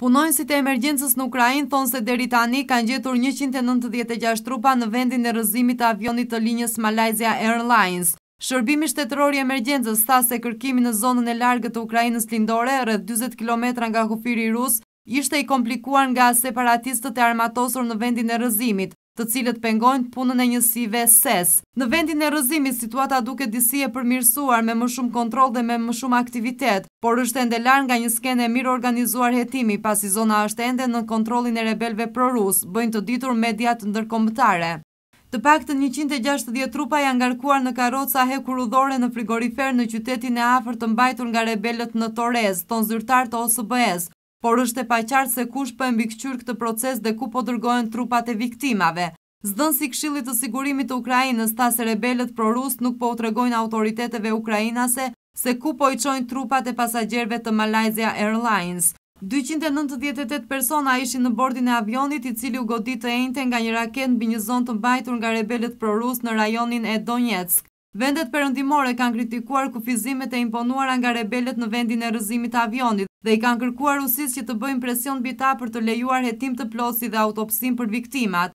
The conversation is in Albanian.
Punonjësit e emergjencës në Ukrainë thonë se deri tani kanë gjetur njëqind e nëntëdhjetë e gjashtë trupa në vendin e rrëzimit të avionit të linjës Malaysia Airlines. Shërbimi shtetëror i emergjencës tha se kërkimi në zonën e largët të Ukrainës lindore, rreth dyzet kilometra nga kufiri rus, ishte i komplikuar nga separatistët e armatosur në vendin e rrëzimit, të cilët pengojnë punën e njësive SES. Në vendin e rrëzimit, situata duket disi e përmirësuar, me më shumë kontroll dhe me më shumë aktivitet, por është ende larg nga një skenë e mirëorganizuar hetimi, pasi zona është ende nën kontrollin e rebelëve pro-rusë, bëjnë të ditur mediat ndërkombëtare. Të paktën njëqind e gjashtëdhjetë trupa janë ngarkuar në karroca hekurudhore në frigoriferë në qytetin e afërt të mbajtur nga rebelët në Torez, thonë zyrtarë të OSBE-së, Por është e paqartë se kush po e mbikëqyr këtë proces dhe ku po dërgohen trupat e viktimave. Zëdhënësi i Këshillit të Sigurimit të Ukrainës tha se rebelët pro-rusë nuk po u tregojnë autoriteteve ukrainase se ku po i çojnë trupat e pasagjerëve të Malaysia Airlines. Dyqind e nëntëdhjetë e tetë persona ishin në bordin e avionit, i cili u godit të enjten nga një raketë mbi një zonë të mbajtur nga rebelët pro-rusë në rajonin e Donetsk. Vendet perëndimore kanë kritikuar kufizimet e imponuara nga rebelët në vendin e rrëzimit të avionit dhe i kanë kërkuar Rusisë që të bëjnë presion mbi ta për të lejuar hetim të plotë si dhe autopsi për viktimat.